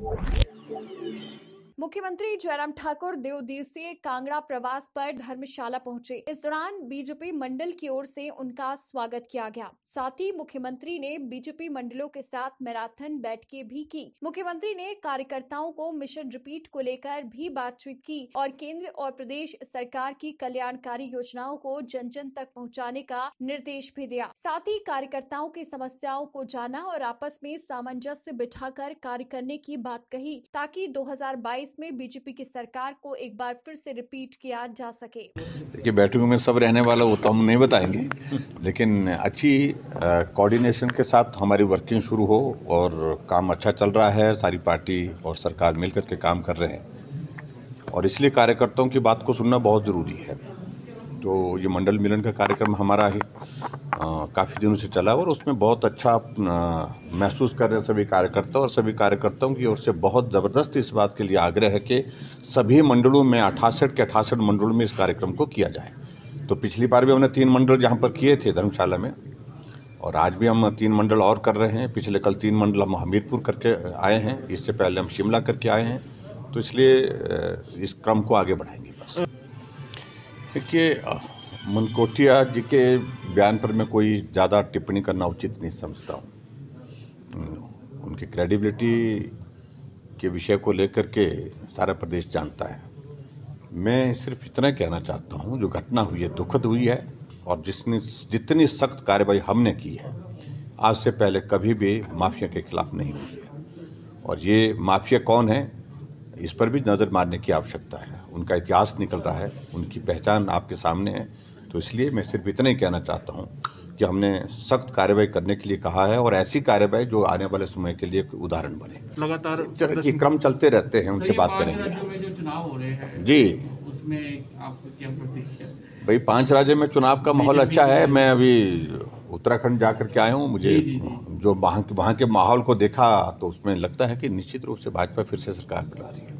you. मुख्यमंत्री जयराम ठाकुर दो दिवसीय कांगड़ा प्रवास पर धर्मशाला पहुँचे। इस दौरान बीजेपी मंडल की ओर से उनका स्वागत किया गया। साथ ही मुख्यमंत्री ने बीजेपी मंडलों के साथ मैराथन बैठकें भी की। मुख्यमंत्री ने कार्यकर्ताओं को मिशन रिपीट को लेकर भी बातचीत की और केंद्र और प्रदेश सरकार की कल्याणकारी योजनाओं को जन जन तक पहुँचाने का निर्देश भी दिया। साथ ही कार्यकर्ताओं की समस्याओं को जाना और आपस में सामंजस्य बिठाकर कार्य करने की बात कही ताकि 2022 में बीजेपी की सरकार को एक बार फिर से रिपीट किया जा सके। देखिए बैठकों में सब रहने वाला वो तो हम नहीं बताएँगे, लेकिन अच्छी कोऑर्डिनेशन के साथ हमारी वर्किंग शुरू हो और काम अच्छा चल रहा है, सारी पार्टी और सरकार मिलकर के काम कर रहे हैं। और इसलिए कार्यकर्ताओं की बात को सुनना बहुत ज़रूरी है। तो ये मंडल मिलन का कार्यक्रम हमारा ही काफ़ी दिनों से चला और उसमें बहुत अच्छा महसूस कर रहे हैं सभी कार्यकर्ता और सभी कार्यकर्ताओं की ओर से बहुत ज़बरदस्त इस बात के लिए आग्रह है कि सभी मंडलों में अठासठ के अठासठ मंडलों में इस कार्यक्रम को किया जाए। तो पिछली बार भी हमने तीन मंडल जहाँ पर किए थे धर्मशाला में, और आज भी हम तीन मंडल और कर रहे हैं। पिछले कल तीन मंडल हम हमीरपुर करके आए हैं। इससे पहले हम शिमला करके आए हैं। तो इसलिए इस क्रम को आगे बढ़ाएँगे बस। देखिए मनकोटिया जी के बयान पर मैं कोई ज़्यादा टिप्पणी करना उचित नहीं समझता हूँ। उनकी क्रेडिबिलिटी के विषय को लेकर के सारा प्रदेश जानता है। मैं सिर्फ़ इतना कहना चाहता हूँ, जो घटना हुई है, दुखद हुई है, और जिसने, जितनी सख्त कार्रवाई हमने की है, आज से पहले कभी भी माफिया के खिलाफ नहीं हुई है। और ये माफिया कौन है, इस पर भी नज़र मारने की आवश्यकता है। उनका इतिहास निकल रहा है, उनकी पहचान आपके सामने है। तो इसलिए मैं सिर्फ़ इतना ही कहना चाहता हूँ कि हमने सख्त कार्रवाई करने के लिए कहा है और ऐसी कार्रवाई जो आने वाले समय के लिए उदाहरण बने। लगातार कि क्रम चलते रहते हैं उनसे बात करेंगे। जो चुनाव हो रहे हैं जी। उसमें आपको क्या प्रतीक्षा भाई पाँच राज्य में चुनाव का माहौल अच्छा है। मैं अभी उत्तराखंड जाकर के आया हूँ मुझे जो वहाँ के वहाँ के माहौल को देखा तो उसमें लगता है कि निश्चित रूप से भाजपा फिर से सरकार बना रही है।